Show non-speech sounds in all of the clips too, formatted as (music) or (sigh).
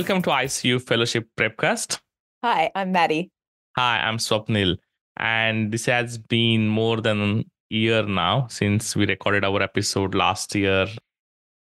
Welcome to ICU Fellowship Prepcast. Hi, I'm Maddie. Hi, I'm Swapnil. And this has been more than a year now since we recorded our episode last year.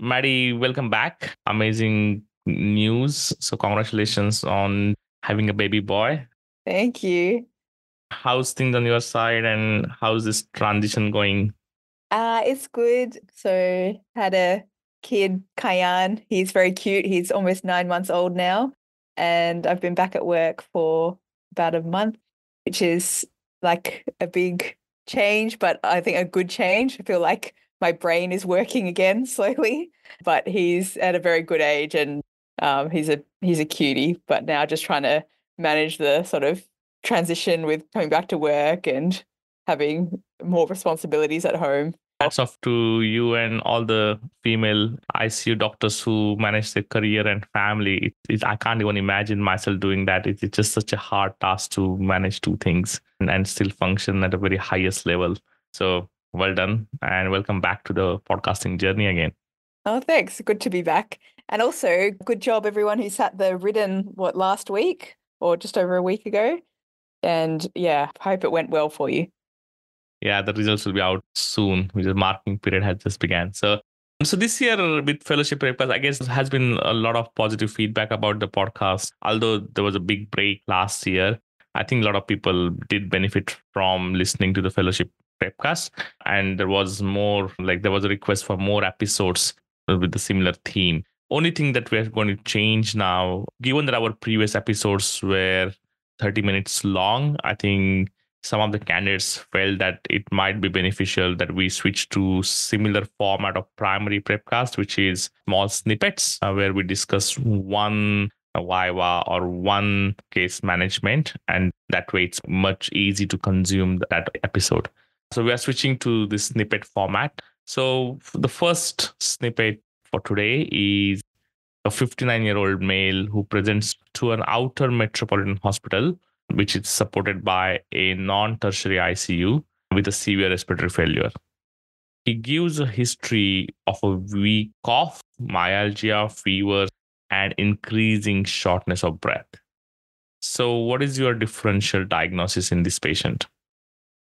Maddie, welcome back. Amazing news. So, congratulations on having a baby boy. Thank you. How's things on your side and how's this transition going? Uh, it's good. So, had a kid, Kayan. He's very cute. He's almost nine months old now. And I've been back at work for about a month, which is like a big change, but I think a good change. I feel like my brain is working again (laughs) slowly. But he's at a very good age and um, he's a he's a cutie. But now just trying to manage the sort of transition with coming back to work and having more responsibilities at home hats off to you and all the female ICU doctors who manage their career and family. It, it, I can't even imagine myself doing that. It, it's just such a hard task to manage two things and, and still function at a very highest level. So well done and welcome back to the podcasting journey again. Oh, thanks. Good to be back. And also, good job, everyone who sat the written, what, last week or just over a week ago. And yeah, hope it went well for you yeah, the results will be out soon, is marking period has just began. So so this year with Fellowship Prepcast, I guess has been a lot of positive feedback about the podcast. Although there was a big break last year, I think a lot of people did benefit from listening to the Fellowship Prepcast. And there was more like there was a request for more episodes with the similar theme. Only thing that we're going to change now, given that our previous episodes were 30 minutes long, I think some of the candidates felt that it might be beneficial that we switch to similar format of primary prepcast which is small snippets uh, where we discuss one viva or one case management and that way it's much easy to consume that episode. So we are switching to the snippet format. So the first snippet for today is a 59 year old male who presents to an outer metropolitan hospital which is supported by a non tertiary ICU with a severe respiratory failure. He gives a history of a weak cough, myalgia, fever, and increasing shortness of breath. So, what is your differential diagnosis in this patient?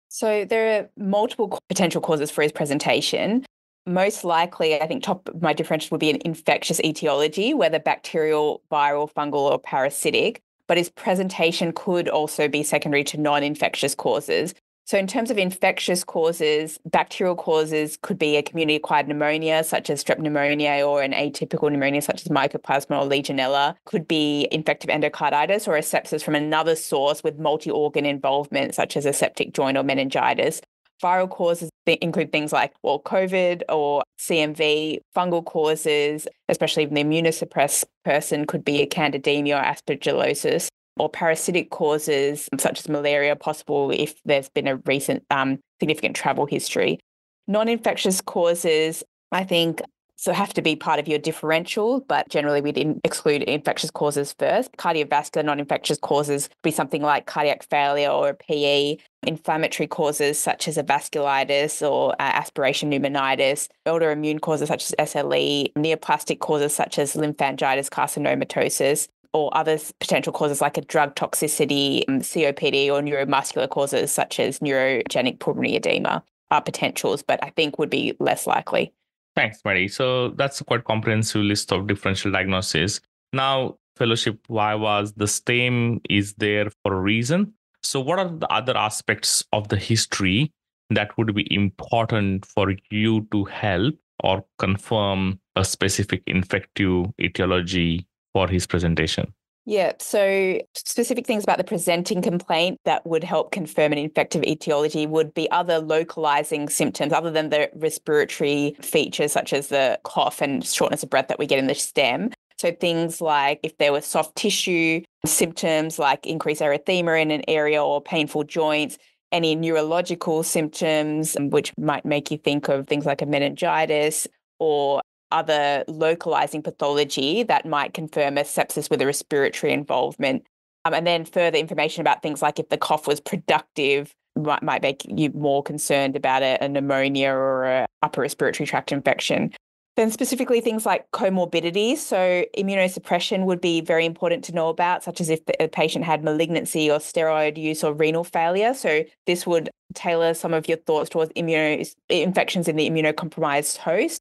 So, there are multiple potential causes for his presentation. Most likely, I think top of my differential would be an infectious etiology, whether bacterial, viral, fungal, or parasitic but his presentation could also be secondary to non infectious causes. So, in terms of infectious causes, bacterial causes could be a community acquired pneumonia, such as strep pneumonia, or an atypical pneumonia, such as mycoplasma or Legionella. Could be infective endocarditis or a sepsis from another source with multi organ involvement, such as a septic joint or meningitis. Viral causes include things like, well, COVID or CMV. Fungal causes, especially the immunosuppressed person, could be a candidemia or aspergillosis. Or parasitic causes such as malaria, possible if there's been a recent um, significant travel history. Non infectious causes, I think, so have to be part of your differential, but generally we didn't exclude infectious causes first. Cardiovascular non-infectious causes be something like cardiac failure or a PE, inflammatory causes such as a vasculitis or uh, aspiration pneumonitis, autoimmune causes such as SLE, neoplastic causes such as lymphangitis carcinomatosis, or other potential causes like a drug toxicity, um, COPD, or neuromuscular causes such as neurogenic pulmonary edema are potentials, but I think would be less likely. Thanks, Maddie. So that's a quite comprehensive list of differential diagnoses. Now, fellowship why was the same is there for a reason. So, what are the other aspects of the history that would be important for you to help or confirm a specific infective etiology for his presentation? Yeah, so specific things about the presenting complaint that would help confirm an infective etiology would be other localizing symptoms other than the respiratory features such as the cough and shortness of breath that we get in the stem. So things like if there were soft tissue symptoms like increased erythema in an area or painful joints, any neurological symptoms which might make you think of things like a meningitis or other localizing pathology that might confirm a sepsis with a respiratory involvement. Um, and then further information about things like if the cough was productive, might, might make you more concerned about a, a pneumonia or a upper respiratory tract infection. Then, specifically, things like comorbidities. So, immunosuppression would be very important to know about, such as if the patient had malignancy or steroid use or renal failure. So, this would tailor some of your thoughts towards immuno infections in the immunocompromised host.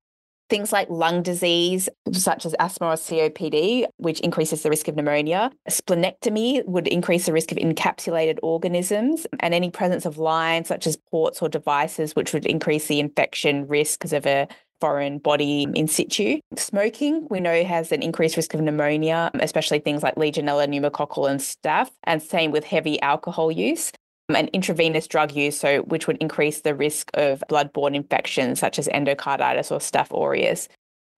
Things like lung disease, such as asthma or COPD, which increases the risk of pneumonia. Splenectomy would increase the risk of encapsulated organisms, and any presence of lines, such as ports or devices, which would increase the infection risk because of a foreign body in situ. Smoking, we know, has an increased risk of pneumonia, especially things like Legionella, pneumococcal, and staph, and same with heavy alcohol use. And intravenous drug use, so which would increase the risk of blood-borne infections such as endocarditis or Staph aureus.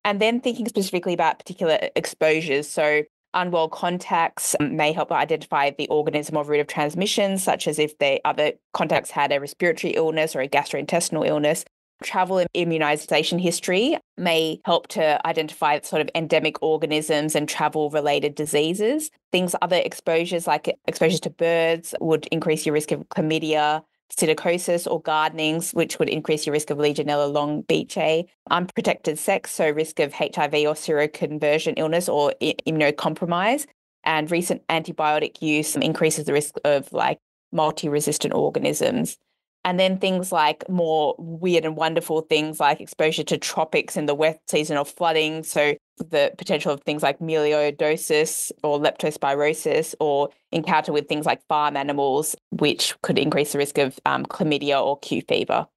And then thinking specifically about particular exposures, so unwell contacts um, may help identify the organism or route of transmission, such as if the other contacts had a respiratory illness or a gastrointestinal illness, travel immunization history may help to identify sort of endemic organisms and travel related diseases. Things, other exposures like exposures to birds would increase your risk of chlamydia, psittacosis or gardenings, which would increase your risk of Legionella longbeachae, eh? unprotected sex, so risk of HIV or seroconversion illness or immunocompromise, and recent antibiotic use increases the risk of like multi-resistant organisms. And then things like more weird and wonderful things like exposure to tropics in the wet season or flooding. So the potential of things like melioidosis or leptospirosis or encounter with things like farm animals, which could increase the risk of um, chlamydia or Q fever.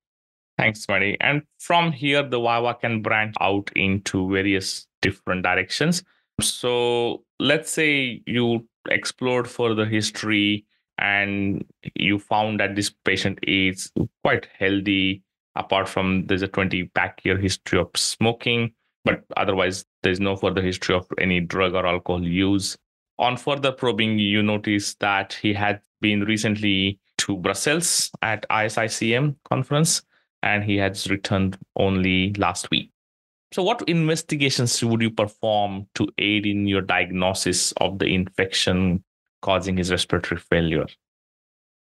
Thanks, Maddie. And from here, the VIVA can branch out into various different directions. So let's say you explored further history and you found that this patient is quite healthy apart from there's a 20 pack year history of smoking but otherwise there's no further history of any drug or alcohol use. On further probing you notice that he had been recently to brussels at isicm conference and he has returned only last week. So what investigations would you perform to aid in your diagnosis of the infection causing his respiratory failure?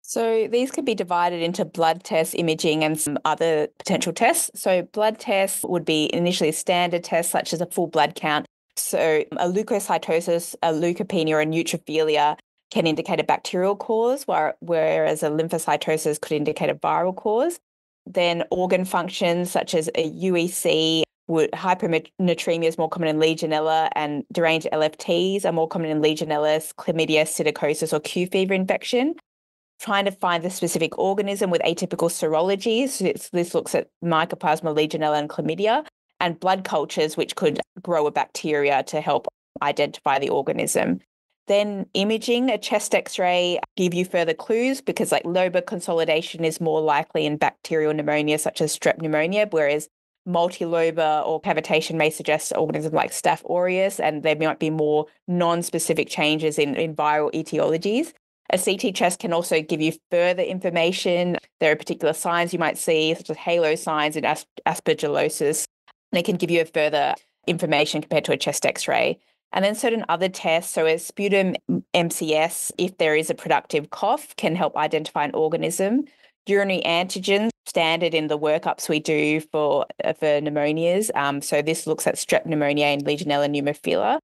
So these could be divided into blood tests, imaging, and some other potential tests. So blood tests would be initially standard test, such as a full blood count. So a leukocytosis, a leukopenia, or a neutrophilia can indicate a bacterial cause, whereas a lymphocytosis could indicate a viral cause. Then organ functions such as a UEC, would hyponatremia is more common in Legionella, and deranged LFTs are more common in Legionella, chlamydia, psittacosis, or Q fever infection. Trying to find the specific organism with atypical serology. So this looks at Mycoplasma, Legionella, and chlamydia, and blood cultures, which could grow a bacteria to help identify the organism. Then imaging, a chest x-ray give you further clues because like lobar consolidation is more likely in bacterial pneumonia such as strep pneumonia, whereas multilobar or cavitation may suggest organisms like Staph aureus, and there might be more non-specific changes in, in viral etiologies. A CT chest can also give you further information. There are particular signs you might see, such as halo signs in aspergillosis. And it can give you a further information compared to a chest x-ray. And then certain other tests, so a sputum MCS, if there is a productive cough, can help identify an organism urinary antigens standard in the workups we do for uh, for pneumonias. Um, so this looks at strep pneumonia and Legionella pneumophila,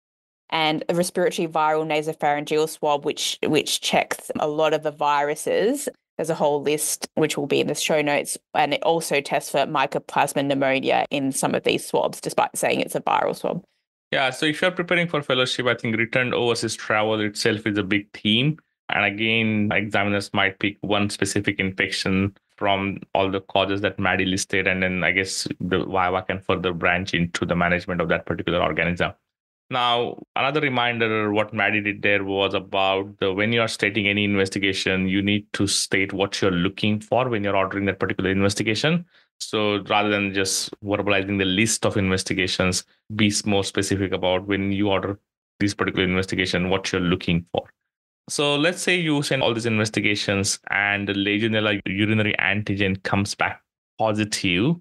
and a respiratory viral nasopharyngeal swab, which which checks a lot of the viruses. There's a whole list which will be in the show notes, and it also tests for mycoplasma pneumonia in some of these swabs, despite saying it's a viral swab. Yeah, so if you're preparing for fellowship, I think return overseas travel itself is a big theme. And again, examiners might pick one specific infection from all the causes that Maddie listed. And then I guess the VIVA can further branch into the management of that particular organism. Now, another reminder what Maddie did there was about the when you're stating any investigation, you need to state what you're looking for when you're ordering that particular investigation. So rather than just verbalizing the list of investigations, be more specific about when you order this particular investigation, what you're looking for. So let's say you send all these investigations and the Legionella urinary antigen comes back positive.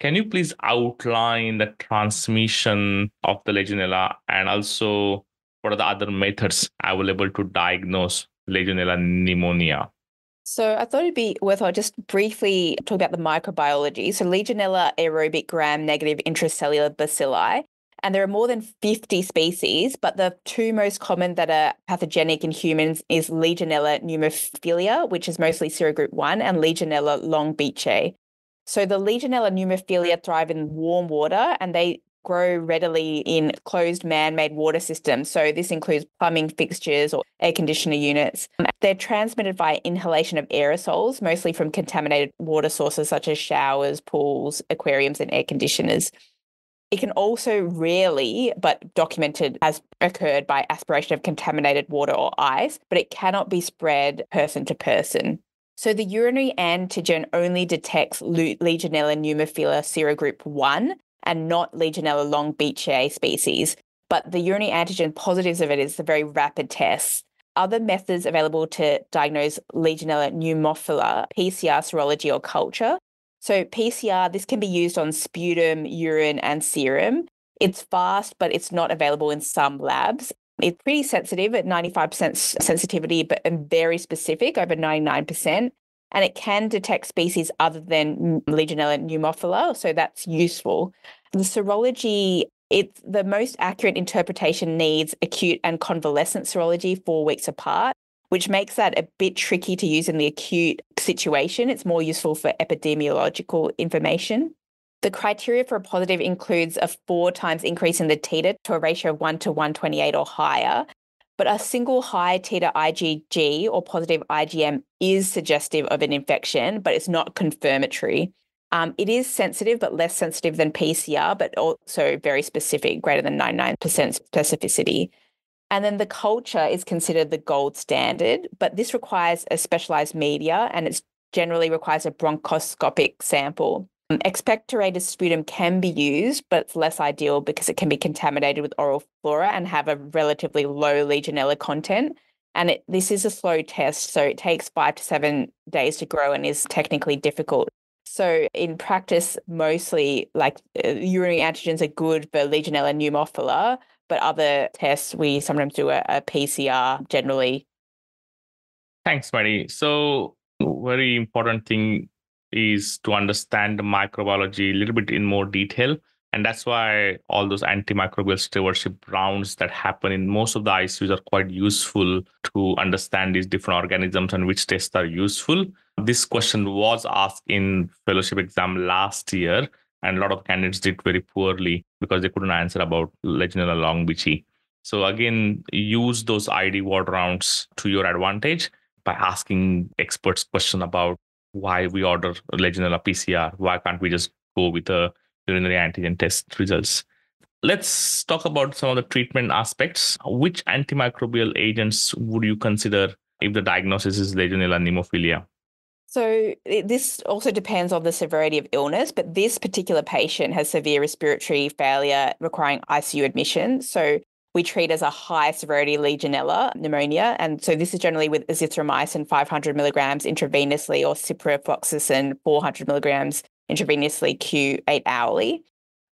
Can you please outline the transmission of the Legionella and also what are the other methods available to diagnose Legionella pneumonia? So I thought it'd be worthwhile just briefly talk about the microbiology. So Legionella aerobic gram-negative intracellular bacilli, and there are more than 50 species, but the two most common that are pathogenic in humans is Legionella pneumophilia, which is mostly serogroup 1, and Legionella longbeachae. So the Legionella pneumophilia thrive in warm water and they grow readily in closed man-made water systems. So this includes plumbing fixtures or air conditioner units. They're transmitted via inhalation of aerosols, mostly from contaminated water sources such as showers, pools, aquariums, and air conditioners. It can also rarely, but documented has occurred by aspiration of contaminated water or ice, but it cannot be spread person to person. So the urinary antigen only detects Legionella pneumophila serogroup 1, and not Legionella longbeachae species. But the urinary antigen positives of it is a very rapid test. Other methods available to diagnose Legionella pneumophila, PCR serology or culture. So PCR, this can be used on sputum, urine, and serum. It's fast, but it's not available in some labs. It's pretty sensitive at 95% sensitivity, but um, very specific, over 99% and it can detect species other than Legionella pneumophila, so that's useful. The serology, it's the most accurate interpretation needs acute and convalescent serology four weeks apart, which makes that a bit tricky to use in the acute situation. It's more useful for epidemiological information. The criteria for a positive includes a four times increase in the titer to a ratio of 1 to 128 or higher, but a single high titer IgG or positive IgM is suggestive of an infection, but it's not confirmatory. Um, it is sensitive, but less sensitive than PCR, but also very specific, greater than 99% specificity. And then the culture is considered the gold standard, but this requires a specialized media and it generally requires a bronchoscopic sample. Expectorated sputum can be used, but it's less ideal because it can be contaminated with oral flora and have a relatively low Legionella content. And it, this is a slow test, so it takes five to seven days to grow and is technically difficult. So in practice, mostly like uh, urinary antigens are good for Legionella pneumophila, but other tests we sometimes do a, a PCR generally. Thanks, Maddie. So very important thing is to understand the microbiology a little bit in more detail. And that's why all those antimicrobial stewardship rounds that happen in most of the ICUs are quite useful to understand these different organisms and which tests are useful. This question was asked in fellowship exam last year, and a lot of candidates did very poorly because they couldn't answer about Legionella longbeachae. So again, use those ID word rounds to your advantage by asking experts question about why we order Legionella PCR. Why can't we just go with a urinary antigen test results? Let's talk about some of the treatment aspects. Which antimicrobial agents would you consider if the diagnosis is Legionella pneumophilia? So this also depends on the severity of illness, but this particular patient has severe respiratory failure requiring ICU admission. So we treat as a high severity Legionella pneumonia. And so this is generally with azithromycin 500 milligrams intravenously or ciprofloxacin 400 milligrams intravenously Q8 hourly.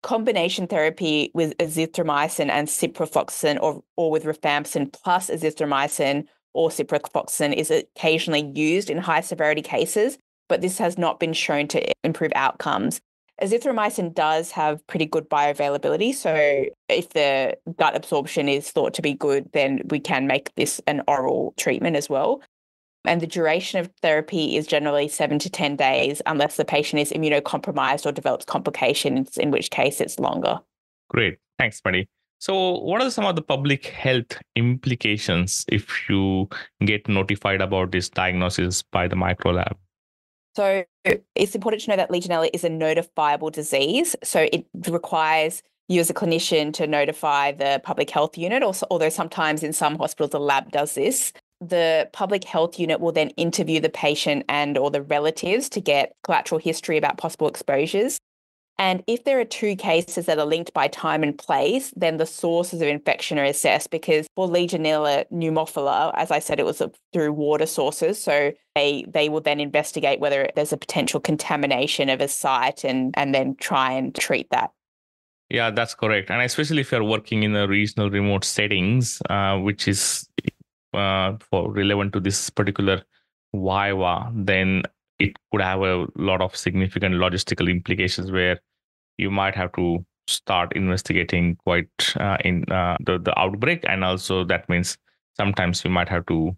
Combination therapy with azithromycin and ciprofloxacin or, or with rifampicin plus azithromycin or ciprofloxacin is occasionally used in high severity cases, but this has not been shown to improve outcomes. Azithromycin does have pretty good bioavailability. So if the gut absorption is thought to be good, then we can make this an oral treatment as well. And the duration of therapy is generally seven to 10 days, unless the patient is immunocompromised or develops complications, in which case it's longer. Great. Thanks, Maddie. So, what are some of the public health implications if you get notified about this diagnosis by the micro lab? So it's important to know that Legionella is a notifiable disease. So it requires you as a clinician to notify the public health unit, also, although sometimes in some hospitals the lab does this. The public health unit will then interview the patient and or the relatives to get collateral history about possible exposures. And if there are two cases that are linked by time and place, then the sources of infection are assessed because for Legionella pneumophila, as I said, it was through water sources. So they, they will then investigate whether there's a potential contamination of a site and, and then try and treat that. Yeah, that's correct. And especially if you're working in a regional remote settings, uh, which is uh, for relevant to this particular viva, then it could have a lot of significant logistical implications where you might have to start investigating quite uh, in uh, the, the outbreak. And also, that means sometimes we might have to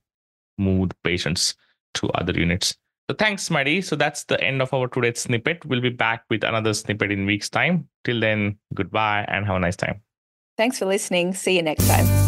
move patients to other units. So thanks, Maddie. So that's the end of our today's snippet. We'll be back with another snippet in week's time. Till then, goodbye and have a nice time. Thanks for listening. See you next time.